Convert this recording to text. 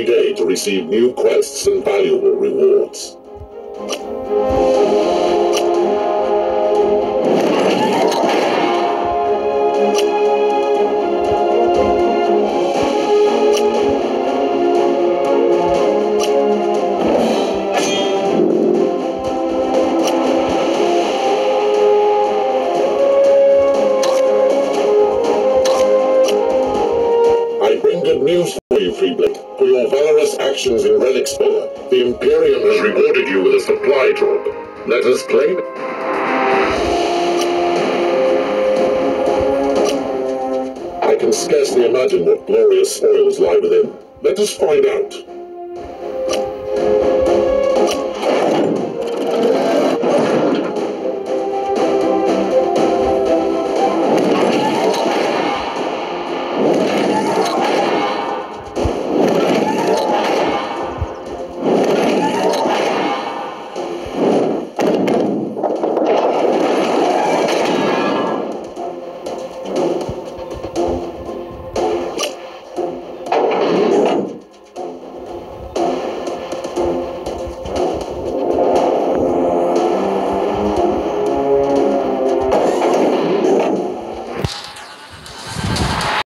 every day to receive new quests and valuable rewards. For your valorous actions in Relic Spire, the Imperium has rewarded you with a supply drop. Let us claim it. I can scarcely imagine what glorious spoils lie within. Let us find out.